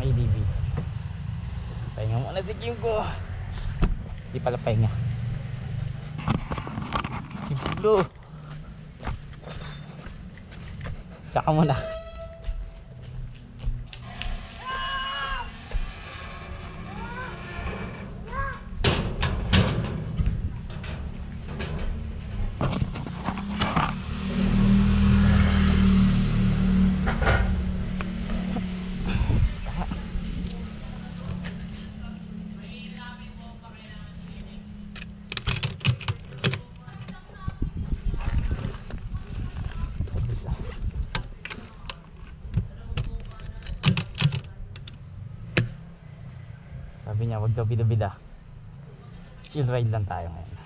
Lang ADB. Pahinga muna si Kim ko. Di pala pahinga. Blue. Tsaka muna. Sabi niya, wag daw bida-bida. Chill ride lang tayo ngayon.